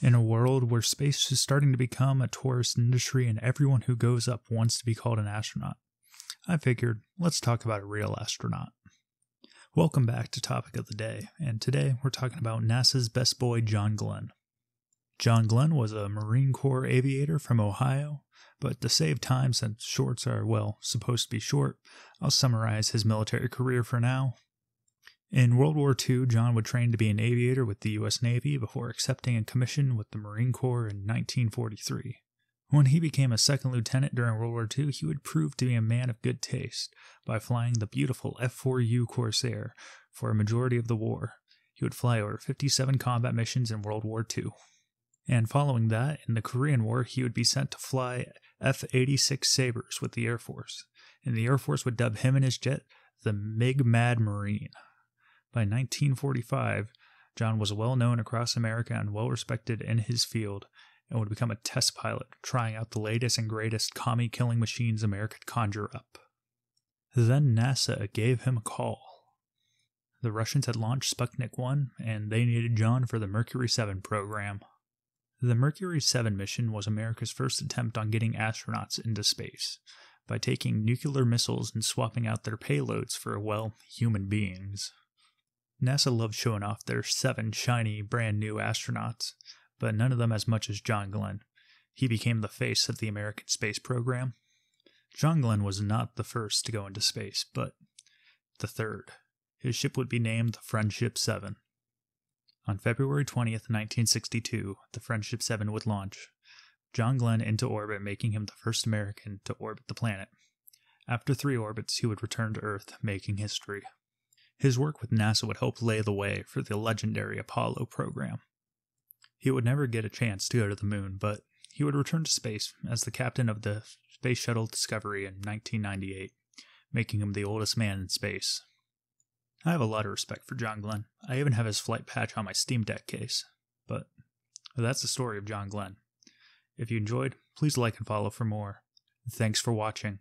In a world where space is starting to become a tourist industry and everyone who goes up wants to be called an astronaut, I figured let's talk about a real astronaut. Welcome back to Topic of the Day, and today we're talking about NASA's best boy, John Glenn. John Glenn was a Marine Corps aviator from Ohio, but to save time, since shorts are, well, supposed to be short, I'll summarize his military career for now. In World War II, John would train to be an aviator with the U.S. Navy before accepting a commission with the Marine Corps in 1943. When he became a second lieutenant during World War II, he would prove to be a man of good taste by flying the beautiful F 4U Corsair for a majority of the war. He would fly over 57 combat missions in World War II. And following that, in the Korean War, he would be sent to fly F 86 Sabres with the Air Force, and the Air Force would dub him and his jet the MiG Mad Marine. By 1945, John was well known across America and well respected in his field, and would become a test pilot, trying out the latest and greatest commie killing machines America could conjure up. Then NASA gave him a call. The Russians had launched Sputnik 1, and they needed John for the Mercury 7 program. The Mercury 7 mission was America's first attempt on getting astronauts into space by taking nuclear missiles and swapping out their payloads for, well, human beings. NASA loved showing off their seven shiny, brand new astronauts, but none of them as much as John Glenn. He became the face of the American space program. John Glenn was not the first to go into space, but the third. His ship would be named the Friendship 7. On February 20th, 1962, the Friendship 7 would launch, John Glenn into orbit, making him the first American to orbit the planet. After three orbits, he would return to Earth, making history. His work with NASA would help lay the way for the legendary Apollo program. He would never get a chance to go to the moon, but he would return to space as the captain of the Space Shuttle Discovery in 1998, making him the oldest man in space. I have a lot of respect for John Glenn. I even have his flight patch on my Steam Deck case. But that's the story of John Glenn. If you enjoyed, please like and follow for more. Thanks for watching.